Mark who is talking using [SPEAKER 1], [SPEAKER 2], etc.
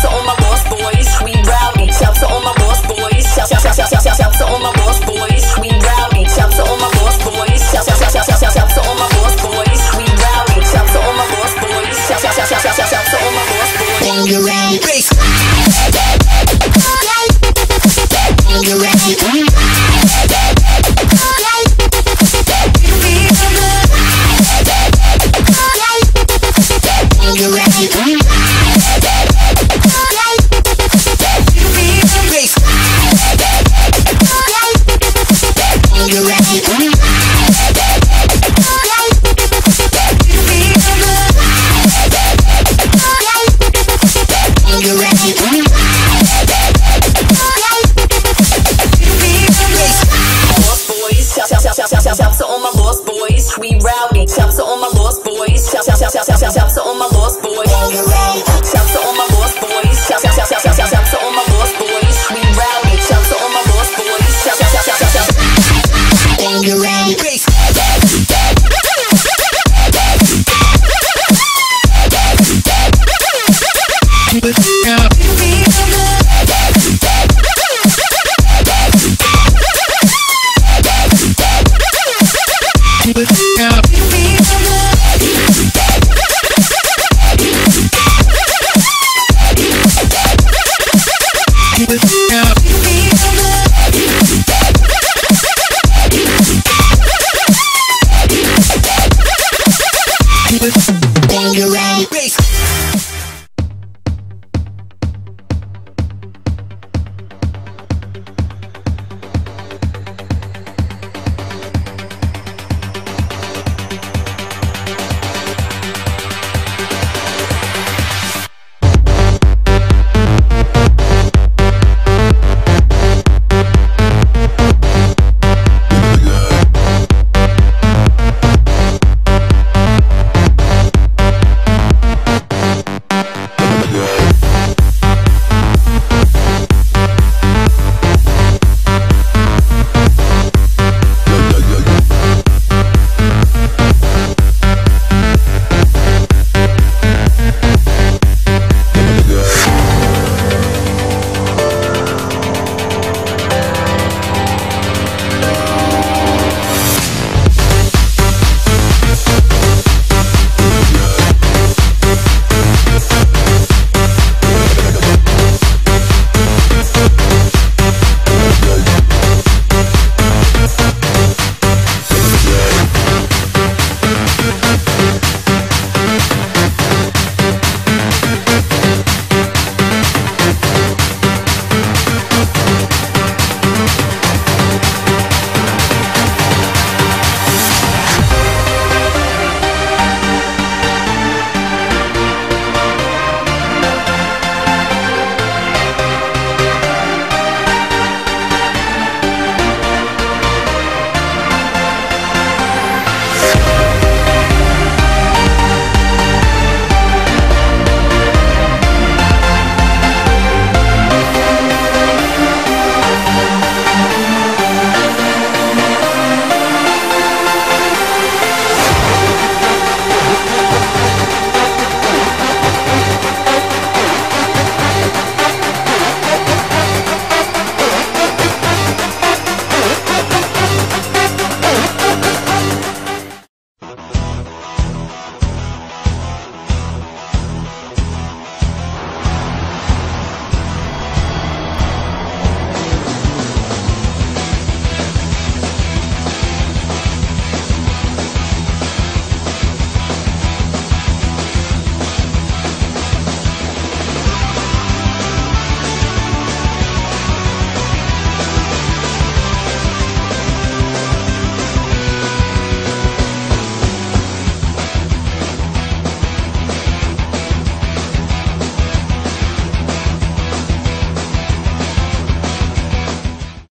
[SPEAKER 1] Shout to all my lost boys, we rowdy. Shout to all my lost boys. Shout, Shout, shout, shout, shout, shout, shout to all my Shout, shout, shout, shout to all my lost boys. We rowdy. Shout. Shout, shout, shout, shout, shout, shout to my lost boys. Shout to. Shout, shout, shout, shout, shout, shout to all my lost boys. We rowdy. Shout. Shout, shout, shout, shout, shout, shout. Bang around.